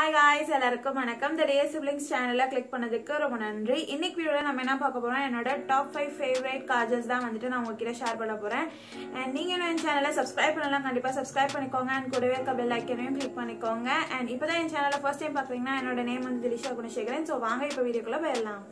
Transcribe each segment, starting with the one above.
Hi guys எல்லாருக்கும் வணக்கம். த டே siblings சேனலில் கிளிக் பண்ணதுக்கு ரொம்ப நன்றி. இன்னைக்கு வீடியோவில் நம்ம என்ன பார்க்க போகிறோம் என்னோட டாப் ஃபைவ் ஃபேவரேட் காஜஸ் தான் வந்துட்டு நான் உங்ககிட்ட ஷேர் பண்ண போகிறேன் அண்ட் நீங்கள் என்ன என் சேனலை சப்ஸ்கிரைப் பண்ணலாம் கண்டிப்பாக சப்ஸ்கிரைப் பண்ணிக்கோங்க. அண்ட் கூடவே இருக்க பெல் ஐக்கனையும் கிளிக் பண்ணிக்கோங்க. அண்ட் இப்போ தான் என் சேனலில் ஃபர்ஸ்ட் டைம் பார்க்குறீங்கன்னா என்னோட நேம் வந்து திலிஷா குணசேகரன். ஸோ வாங்க இப்போ வீடியோக்குள்ளே போயிடலாம்.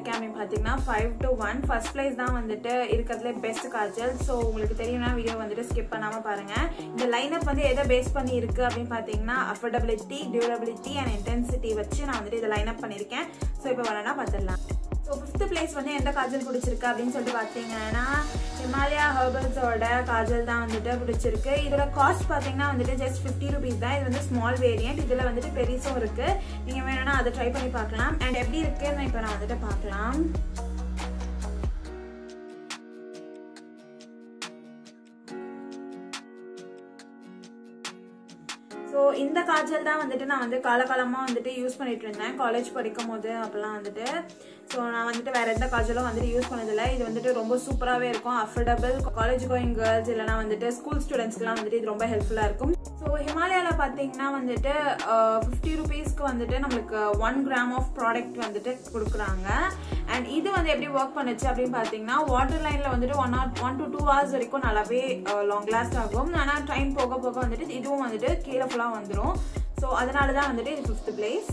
லைன் அப்படின்னு பார்த்தீங்கன்னா five to one first prize தான் வந்துட்டு இருக்கிறதுல பெஸ்ட் காஜல் ஸோ உங்களுக்கு தெரியும்னா வீடியோ வந்துட்டு ஸ்கிப் பண்ணாமல் பாருங்க. இந்த லைன் அப் வந்து எதை பேஸ் பண்ணி இருக்கு அப்படின்னு பார்த்தீங்கன்னா அஃபோர்டபிலிட்டி டியூரபிலிட்டி அண்ட் இன்டென்சிட்டி வச்சு நான் வந்துட்டு இதை லைன் அப் பண்ணியிருக்கேன். ஸோ இப்போ வரேன்னா பார்த்துடலாம் ஸோ ஃபிஃப்த் பிளேஸ் வந்து எந்த காஜல் பிடிச்சிருக்கு அப்படின்னு சொல்லிட்டு பார்த்தீங்கன்னா ஹிமாலயா ஹர்பல்ஸோட காஜல் தான் வந்துட்டு பிடிச்சிருக்கு இதோட காஸ்ட் பார்த்தீங்கன்னா வந்துட்டு ஜஸ்ட் ஃபிஃப்டி ருபீஸ் தான். இது வந்து ஸ்மால் வேரியன்ட் இதில் வந்துட்டு பெருசும் இருக்குது நீங்கள் வேணும்னா அதை ட்ரை பண்ணி பார்க்கலாம். அண்ட் எப்படி இருக்குன்னு இப்போ நான் வந்துட்டு பார்க்கலாம். ஸோ இந்த காஜல் தான் வந்துட்டு நான் வந்து காலகாலமாக வந்துட்டு யூஸ் பண்ணிட்டு இருந்தேன். காலேஜ் படிக்கும் போது அப்போல்லாம் வந்துட்டு. ஸோ நான் வந்துட்டு வேற எந்த காஜலும் வந்துட்டு யூஸ் பண்ணதில்லை. இது வந்துட்டு ரொம்ப சூப்பராகவே இருக்கும். அஃபோர்டபுள் காலேஜ் கோயிங் கேர்ள்ஸ் இல்லைனா வந்துட்டு ஸ்கூல் ஸ்டூடெண்ட்ஸ்க்குலாம் வந்துட்டு இது ரொம்ப ஹெல்ப்ஃபுல்லாக இருக்கும். ஸோ ஹிமாலயாவில் பார்த்தீங்கன்னா வந்துட்டு ஃபிஃப்டி ருபீஸ்க்கு வந்துட்டு நம்மளுக்கு ஒன் கிராம் ஆஃப் ப்ராடக்ட் வந்துட்டு கொடுக்குறாங்க. அண்ட் இது வந்து எப்படி ஒர்க் பண்ணுச்சு அப்படின்னு பார்த்தீங்கன்னா வாட்டர் லைனில் வந்துட்டு one or one to two hours வரைக்கும் நல்லாவே லாங் லாஸ்ட் ஆகும். ஆனால் டைம் போக போக வந்துட்டு இதுவும் வந்துட்டு கீழே ஃபுல்லாக வந்துடும் ஸோ அதனால தான் வந்துட்டு இது fifth place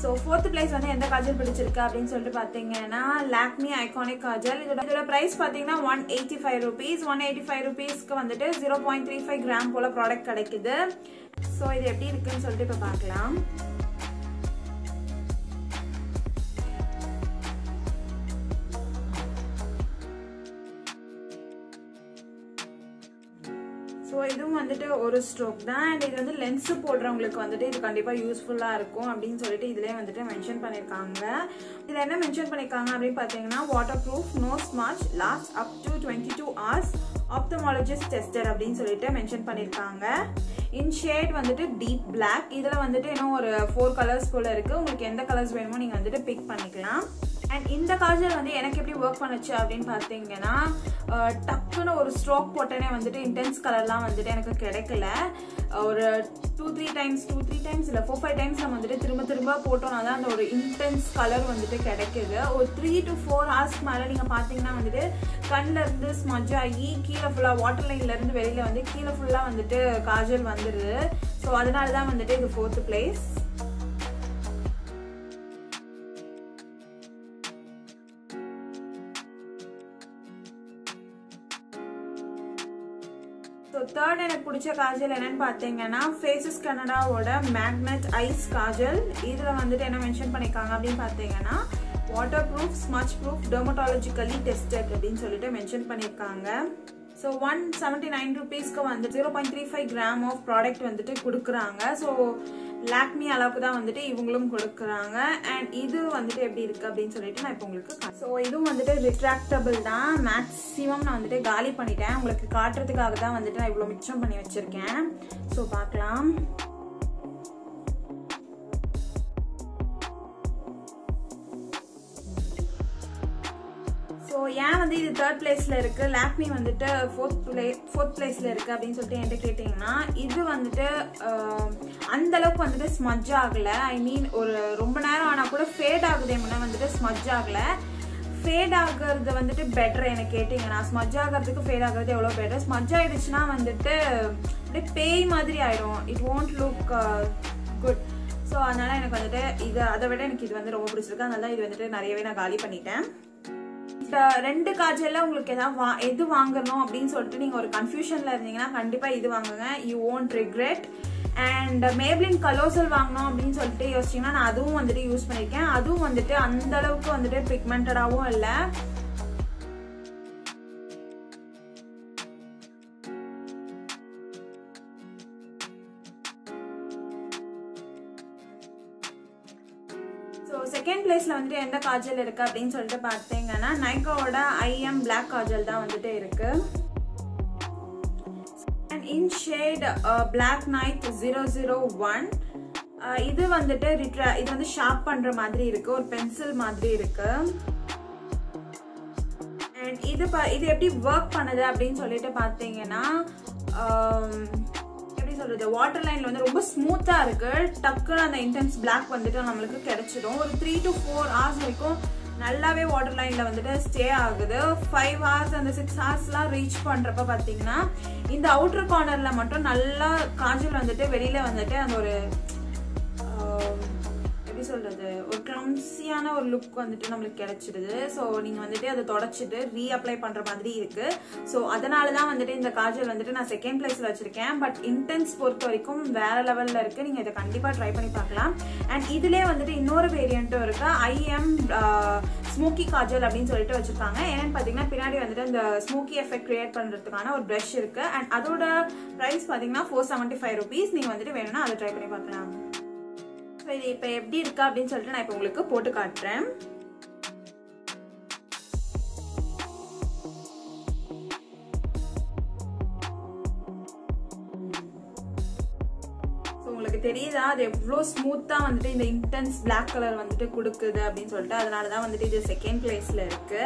so fourth place வந்து எந்த காஜல் பிடிச்சிருக்கு அப்படின்னு சொல்லிட்டு பார்த்தீங்கன்னா லாக்மி ஐகானிக் காஜல். இதோட இதோட ப்ரைஸ் பார்த்தீங்கன்னா one eighty five rupees one eighty five ருபீஸ்க்கு வந்துட்டு zero point three five gram போல ப்ராடக்ட் கிடைக்குது. ஸோ இது எப்படி இருக்குன்னு சொல்லிட்டு இப்போ பார்க்கலாம். இதுவும் வந்துட்டு ஒரு ஸ்ட்ரோக் தான். அண்ட் இது வந்து லென்ஸ் போடுறவங்களுக்கு வந்துட்டு இது கண்டிப்பாக யூஸ்ஃபுல்லாக இருக்கும் அப்படின்னு சொல்லிட்டு இதுலேயே வந்துட்டு மென்ஷன் பண்ணியிருக்காங்க இதில் என்ன மென்ஷன் பண்ணியிருக்காங்க அப்படின்னு பார்த்தீங்கன்னா waterproof no smudge last up to twenty two hours ophthalmologist tester அப்படின்னு சொல்லிட்டு மென்ஷன் பண்ணியிருக்காங்க இன் ஷேட் வந்துட்டு டீப் பிளாக் இதில் வந்துட்டு இன்னும் ஒரு ஃபோர் கலர்ஸ் போல இருக்குது உங்களுக்கு எந்த கலர்ஸ் வேணுமோ நீங்கள் வந்துட்டு பிக் பண்ணிக்கலாம். அண்ட் இந்த காஜல் வந்து எனக்கு எப்படி ஒர்க் பண்ணுச்சு அப்படின்னு பார்த்தீங்கன்னா டக்குன்னு ஒரு ஸ்ட்ரோக் போட்டேனே வந்துட்டு இன்டென்ஸ் கலர்லாம் வந்துட்டு எனக்கு கிடைக்கல. ஒரு two three times two three times இல்லை ஃபோர் ஃபைவ் டைம்ஸ் நம்ம வந்துட்டு திரும்ப திரும்ப போட்டோம்னா தான் அந்த ஒரு இன்டென்ஸ் கலர் வந்துட்டு கிடைக்குது. ஒரு த்ரீ டு ஃபோர் ஹவர்ஸ்க்கு மேலே நீங்கள் பார்த்தீங்கன்னா வந்துட்டு கண்ணில் இருந்து ஸ்மஜ் ஆகி கீழே ஃபுல்லாக வாட்டர் லைன்லேருந்து வெளியில் வந்து கீழே ஃபுல்லாக வந்துட்டு காஜல் வந்துடுது ஸோ அதனால தான் வந்துட்டு இது ஃபோர்த்து பிளேஸ் ஸோ தேர்ட் எனக்கு பிடிச்ச காஜல் என்னன்னு பார்த்தீங்கன்னா ஃபேஸஸ் கனடாவோட மேக்னெட் ஐஸ் காஜல். இதில் வந்துட்டு என்ன மென்ஷன் பண்ணியிருக்காங்க அப்படின்னு பார்த்தீங்கன்னா waterproof smudge proof dermatologically tested அப்படின்னு சொல்லிட்டு மென்ஷன் பண்ணியிருக்காங்க ஸோ ஒன் செவன்ட்டி நைன் ருபீஸ்க்கு வந்து zero point three five gram of product வந்துட்டு கொடுக்குறாங்க. ஸோ லாக்மி அளவுக்கு தான் வந்துட்டு இவங்களும் கொடுக்குறாங்க. அண்ட் இது வந்துட்டு எப்படி இருக்கு அப்படின்னு சொல்லிட்டு நான் இப்போ உங்களுக்கு ஸோ இதுவும் வந்துட்டு ரிட்ராக்டபிள் தான். மேக்ஸிமம் நான் வந்துட்டு காலி பண்ணிட்டேன். உங்களுக்கு காட்டுறதுக்காக தான் வந்துட்டு நான் இவ்வளோ மிச்சம் பண்ணி வச்சிருக்கேன். ஸோ பார்க்கலாம். ஸோ ஏன் வந்து இது தேர்ட் பிளேஸில் இருக்குது லாக்மி வந்துட்டு ஃபோர்த் பிளே ஃபோர்த் பிளேஸில் இருக்குது அப்படின்னு சொல்லிட்டு என்கிட்ட கேட்டிங்கன்னா இது வந்துட்டு அந்தளவுக்கு வந்துட்டு ஸ்மஜ் ஆகலை. ஐ மீன் ஒரு ரொம்ப நேரம் ஆனால் கூட ஃபேட் ஆகுதே முன்னே வந்துட்டு ஸ்மஜ் ஆகலை. ஃபேட் ஆகிறது வந்துட்டு பெட்டர் எனக்கு கேட்டிங்கன்னா ஸ்மஜ் ஆகிறதுக்கு ஃபேட் ஆகிறது எவ்வளோ பெட்டர் ஸ்மஜ் ஆகிடுச்சுன்னா வந்துட்டு அப்படியே பேய் மாதிரி ஆயிடும் it won't look good so அதனால் எனக்கு வந்துட்டு இது அதை விட எனக்கு இது வந்து ரொம்ப பிடிச்சிருக்கு. அதனால தான் இது வந்துட்டு நிறையவே நான் காலி பண்ணிட்டேன். ரெண்டு காஜல்ல உங்களுக்கு எதாவது வா எது வாங்கணும் அப்படின்னு சொல்லிட்டு நீங்க ஒரு கன்ஃபியூஷன்ல இருந்தீங்கன்னா கண்டிப்பா இது வாங்குங்க. You won't regret and Maybelline colossal வாங்கணும் அப்படின்னு சொல்லிட்டு யோசிச்சிங்கன்னா நான் அதுவும் வந்துட்டு யூஸ் பண்ணியிருக்கேன் அதுவும் வந்துட்டு அந்த அளவுக்கு வந்துட்டு பிக்மெண்டடாகவும் இல்லை. வந்துட்டு எந்த காஜல் இருக்கு அப்படின்னு சொல்லிட்டு பார்த்தீங்கன்னா நைக்காவோட ஐஎம் பிளாக் காஜல் தான் வந்துட்டு இருக்கு. And in shade black night zero zero one இது வந்துட்டு ரிட்ரா இது வந்து ஷார்ப் பண்ற மாதிரி இருக்கு ஒரு பென்சில் மாதிரி இருக்கு. அண்ட் இது இது எப்படி ஒர்க் பண்ணுது அப்படின்னு சொல்லிட்டு பார்த்தீங்கன்னா um, எப்படி சொல்றது வாட்டர் லைன்ல வந்து ரொம்ப ஸ்மூத்தா இருக்கு. டக்குன்னு அந்த இன்டென்ஸ் பிளாக் வந்துட்டு நம்மளுக்கு கிடைச்சிடும். ஒரு த்ரீ டு ஃபோர் ஹவர்ஸ் வரைக்கும் நல்லாவே வாட்டர் லைன்ல வந்துட்டு ஸ்டே ஆகுது. ஃபைவ் ஹவர்ஸ் அந்த சிக்ஸ் ஹவர்ஸ்லாம் ரீச் பண்றப்ப பாத்தீங்கன்னா இந்த அவுட்டர் கார்னர்ல மட்டும் நல்லா காஜல் வந்துட்டு வெளியில வந்துட்டு அந்த ஒரு சொல்றது? ஒரு கிளம்சியான ஒரு லுக் வந்துட்டு நம்மளுக்கு கிடைச்சிடுது. ஸோ நீங்க வந்துட்டு அதை தொடச்சிட்டு ரீஅப்ளை பண்ற மாதிரி இருக்கு. ஸோ அதனால தான் வந்துட்டு இந்த காஜல் வந்துட்டு நான் செகண்ட் பிளேஸ்ல வச்சிருக்கேன். பட் இன்டென்ஸ் பொறுத்த வரைக்கும் வேற லெவல்ல இருக்கு. நீங்க இதை கண்டிப்பா ட்ரை பண்ணி பார்க்கலாம். அண்ட் இதுலயே வந்துட்டு இன்னொரு வேரியண்ட்டும் இருக்கு. ஐஎம் ஸ்மோக்கி காஜல் அப்படின்னு சொல்லிட்டு வச்சிருக்காங்க. ஏன்னு பாத்தீங்கன்னா பின்னாடி வந்துட்டு இந்த ஸ்மோக்கி எஃபெக்ட் கிரியேட் பண்றதுக்கான ஒரு ப்ரஷ் இருக்கு. அண்ட் அதோட ப்ரைஸ் பாத்தீங்கன்னா ஃபோர் செவன்ட்டி ஃபைவ் ருபீஸ் நீங்க வந்துட்டு வேணும்னா அதை ட்ரை பண்ணி பார்க்கலாம். ஸோ இது இப்போ எப்படி இருக்கா அப்படின்னு சொல்லிட்டு நான் இப்போ உங்களுக்கு போட்டு காட்டுறேன். ஸோ உங்களுக்கு தெரியுதா? அது எவ்வளோ ஸ்மூத்தாக வந்துட்டு இந்த இன்டென்ஸ் பிளாக் கலர் வந்துட்டு கொடுக்குது அப்படின்னு சொல்லிட்டு அதனால தான் வந்துட்டு இது செகண்ட் பிளேஸில் இருக்கு.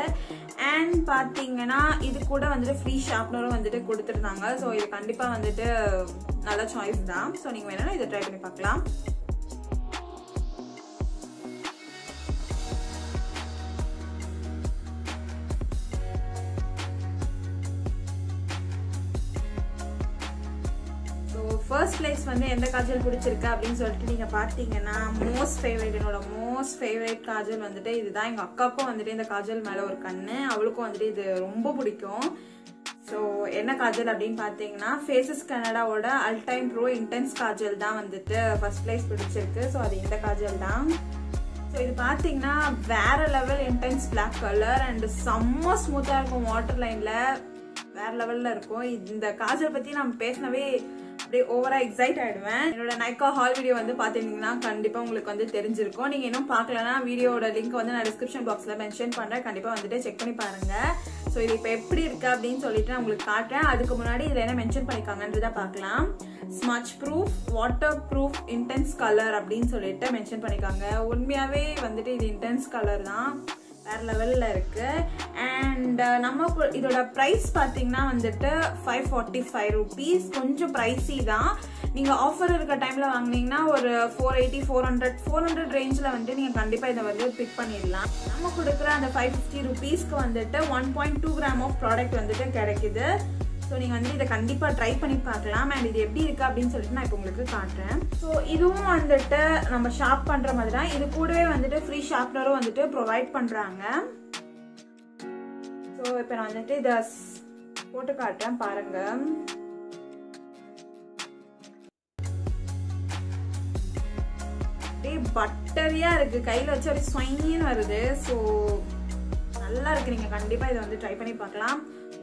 அண்ட் பார்த்தீங்கன்னா இது கூட வந்துட்டு ஃப்ரீ ஷார்ப்னரும் வந்துட்டு கொடுத்துருந்தாங்க. ஸோ இது கண்டிப்பாக வந்துட்டு நல்ல சாய்ஸ் தான். ஸோ நீங்கள் வேணும்னா இதை ட்ரை பண்ணி பார்க்கலாம். ஃபர்ஸ்ட் பிளேஸ் வந்து எந்த காஜல் பிடிச்சிருக்கு அப்படின்னு சொல்லிட்டு நீங்கள் பார்த்தீங்கன்னா மோஸ்ட் ஃபேவரட் என்னோட மோஸ்ட் ஃபேவரட் காஜல் வந்துட்டு இதுதான். எங்கள் அக்காவுக்கும் வந்துட்டு இந்த காஜல் மேலே ஒரு கண்ணு அவளுக்கும் வந்துட்டு இது ரொம்ப பிடிக்கும். ஸோ என்ன காஜல் அப்படின்னு பார்த்தீங்கன்னா ஃபேசஸ் கனடாவோட அல்டைம் ப்ரோ இன்டென்ஸ் காஜல் தான் வந்துட்டு ஃபர்ஸ்ட் பிளேஸ் பிடிச்சிருக்கு. ஸோ அது இந்த காஜல் தான். ஸோ இது பார்த்தீங்கன்னா வேற level intense black colour and செம்ம ஸ்மூத்தாக இருக்கும் வாட்டர் லைனில் வேற லெவலில் இருக்கும். இந்த காஜல் பற்றி நம்ம பேசினவே அப்படியே ஓவரா எக்ஸைட் ஆயிடுவேன். என்னோட நைக்கா ஹால் வீடியோ வந்து பாத்தீங்கன்னா கண்டிப்பா உங்களுக்கு வந்து தெரிஞ்சிருக்கும். நீங்க இன்னும் பாக்கலன்னா வீடியோட லிங்க் வந்து நான் டிஸ்கிரிப்ஷன் பாக்ஸ்ல மென்ஷன் பண்றேன். கண்டிப்பா வந்துட்டு செக் பண்ணி பாருங்க. ஸோ இது இப்போ எப்படி இருக்கு அப்படின்னு சொல்லிட்டு நான் உங்களுக்கு காட்டுறேன். அதுக்கு முன்னாடி இதுல என்ன மென்ஷன் பண்ணிருக்காங்கன்றத பார்க்கலாம். Smudge proof waterproof intense colour அப்படின்னு சொல்லிட்டு மென்ஷன் பண்ணிருக்காங்க. உண்மையாவே வந்துட்டு இது இன்டென்ஸ் கலர் தான். வேறு லெவலில் இருக்குது அண்ட் uh, நம்ம இதோட ப்ரைஸ் பார்த்தீங்கன்னா வந்துட்டு ஃபைவ் ஃபார்ட்டி ஃபைவ் ருபீஸ் கொஞ்சம் ப்ரைஸி தான். நீங்கள் ஆஃபர் இருக்க டைமில் வாங்கினீங்கன்னா ஒரு four eighty four hundred four hundred ரேஞ்சில் வந்து நீங்கள் கண்டிப்பாக இதை வந்து பிக் பண்ணிடலாம். நம்ம கொடுக்குற அந்த ஃபைவ் ஃபிஃப்டி ருபீஸ்க்கு வந்துட்டு one point two gram of product வந்துட்டு கிடைக்குது. ஸோ நீங்கள் வந்து இதை கண்டிப்பாக ட்ரை பண்ணி பார்க்கலாம். அண்ட் இது எப்படி இருக்கு அப்படின்னு சொல்லிட்டு நான் இப்போ உங்களுக்கு காட்டுறேன். ஸோ இதுவும் வந்துட்டு நம்ம ஷார்ப் பண்ணுற மாதிரி தான். இது கூடவே வந்துட்டு ஃப்ரீ ஷார்ப்னரும் வந்துட்டு ப்ரொவைட் பண்ணுறாங்க ஸோ இப்போ நான் வந்துட்டு இதை போட்டு காட்டுறேன் பாருங்க. அப்படியே பட்டரியா இருக்கு. கையில வச்சு அப்படியே ஸ்வைன்னு வருது. ஸோ நல்லா இருக்கு. நீங்க கண்டிப்பா இதை வந்து ட்ரை பண்ணி பார்க்கலாம்.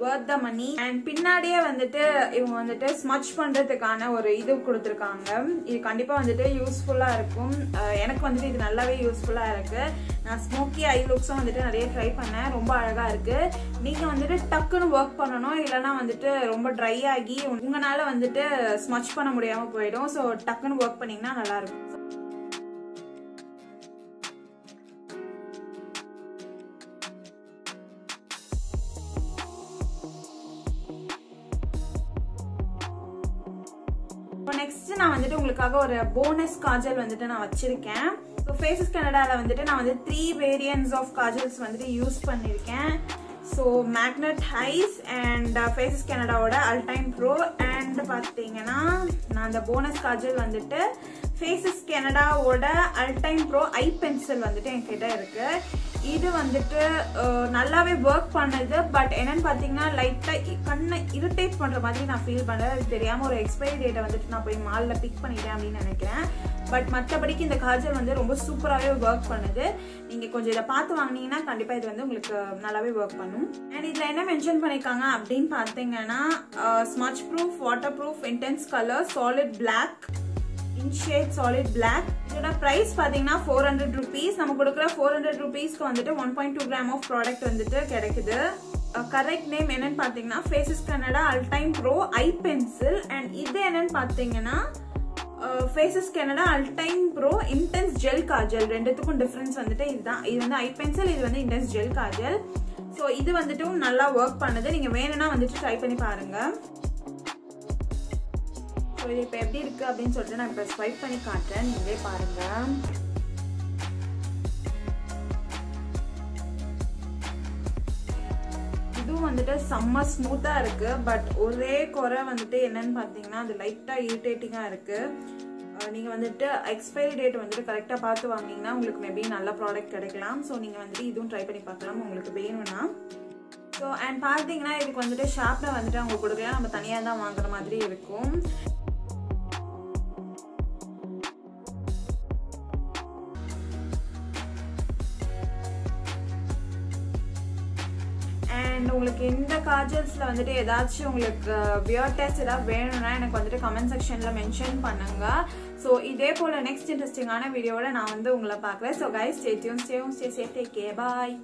ஒர்த் த மணி அண்ட் பின்னாடியே வந்துட்டு இவங்க வந்துட்டு ஸ்மச் பண்றதுக்கான ஒரு இது கொடுத்துருக்காங்க. இது கண்டிப்பா வந்துட்டு யூஸ்ஃபுல்லா இருக்கும். எனக்கு வந்துட்டு இது நல்லாவே யூஸ்ஃபுல்லா இருக்கு. நான் ஸ்மோக்கி ஐ லுக்ஸும் வந்துட்டு நிறைய ட்ரை பண்ணேன். ரொம்ப அழகா இருக்கு. நீங்க வந்துட்டு டக்குன்னு ஒர்க் பண்ணணும். இல்லைன்னா வந்துட்டு ரொம்ப ட்ரை ஆகி உங்களால வந்துட்டு ஸ்மச் பண்ண முடியாம போயிடும். ஸோ டக்குன்னு ஒர்க் பண்ணீங்கன்னா நல்லா இருக்கும். நெக்ஸ்ட் நான் வந்துட்டு உங்களுக்காக ஒரு போனஸ் காஜல் வந்துட்டு நான் வச்சிருக்கேன். ஸோ ஃபேஸஸ் கனடாவில் வந்துட்டு நான் வந்து த்ரீ வேரியன்ஸ் ஆஃப் காஜல்ஸ் வந்துட்டு யூஸ் பண்ணியிருக்கேன் so magnet eyes and Faces கனடாவோட Ultime bro and பார்த்தீங்கன்னா நான் அந்த போனஸ் காஜல் வந்துட்டு ஃபேஸஸ் கனடாவோட அல்டைம் ப்ரோ ஐ பென்சில் வந்துட்டு என்கிட்ட இருக்குது இது வந்துட்டு நல்லாவே ஒர்க் பண்ணுது. பட் என்னன்னு பார்த்தீங்கன்னா லைட்டாக கண்ணை இரிட்டேட் பண்ணுற மாதிரி நான் ஃபீல் பண்ணுறேன் அது தெரியாமல் ஒரு எக்ஸ்பைரி டேட்டை வந்துட்டு நான் போய் மாலில் பிக் பண்ணிட்டேன் அப்படின்னு நினைக்கிறேன். பட் மற்றபடிக்கு இந்த காஜல் வந்து ரொம்ப சூப்பராகவே ஒர்க் பண்ணுது. நீங்கள் கொஞ்சம் இதை பார்த்து வாங்கினீங்கன்னா கண்டிப்பாக இது வந்து உங்களுக்கு நல்லாவே ஒர்க் பண்ணும். அண்ட் இதில் என்ன மென்ஷன் பண்ணியிருக்காங்க அப்படின்னு பார்த்தீங்கன்னா smudge proof waterproof intense colour solid black in shade solid black இதோட பிரைஸ் பார்த்தீங்கன்னா ஃபோர் ஹண்ட்ரட் ருபீஸ் நம்ம கொடுக்குற ஃபோர் ஹண்ட்ரட் ருபீஸ்க்கு வந்துட்டு one point two gram of product வந்துட்டு கிடைக்குது. கரெக்ட் நேம் என்னன்னு பார்த்தீங்கன்னா Faces Canada ultime pro eye pencil and இது என்னன்னு பார்த்தீங்கன்னா Faces Canada ultime pro intense gel kajal ரெண்டுத்துக்கும் டிஃப்ரென்ஸ் வந்துட்டு இதுதான். இது வந்து ஐ பென்சில் இது வந்து இன்டென்ஸ் ஜெல் காஜல் ஸோ இது வந்துட்டும் நல்லா ஒர்க் பண்ணுது. நீங்கள் வேணும்னா வந்துட்டு ட்ரை பண்ணி பாருங்கள் ஸோ இது இப்போ எப்படி இருக்குது அப்படின்னு சொல்லிட்டு நான் இப்போ ஸ்வைப் பண்ணி காட்டுறேன். நீங்களே பாருங்கள் இதுவும் வந்துட்டு செம்ம ஸ்மூத்தாக இருக்குது பட் ஒரே குறை வந்துட்டு என்னன்னு பார்த்தீங்கன்னா அது லைட்டாக இரிட்டேட்டிங்காக இருக்குது நீங்கள் வந்துட்டு எக்ஸ்பைரி டேட் வந்துட்டு கரெக்டாக பார்த்து வாங்கினீங்கன்னா உங்களுக்கு மேபி நல்ல ப்ராடக்ட் கிடைக்கலாம். ஸோ நீங்கள் வந்துட்டு இதுவும் ட்ரை பண்ணி பார்க்கலாம். உங்களுக்கு வேணும்னா. ஸோ அண்ட் பார்த்தீங்கன்னா இதுக்கு வந்துட்டு ஷாப்பில் வந்துட்டு அவங்க கொடுக்கலாம் நம்ம தனியாக தான் வாங்குற மாதிரி இருக்கும். உங்களுக்கு இந்த காஜல்ஸில் வந்துட்டு ஏதாச்சும் உங்களுக்கு வியர் டெஸ்ட் ஏதாவது வேணும்னா எனக்கு வந்துட்டு கமெண்ட் செக்ஷனில் மென்ஷன் பண்ணுங்கள் ஸோ இதே போல் நெக்ஸ்ட் இன்ட்ரெஸ்டிங்கான வீடியோவில் நான் வந்து உங்களை பார்க்குறேன். So guys stay tuned stay stay safe K bye